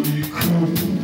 be cruel.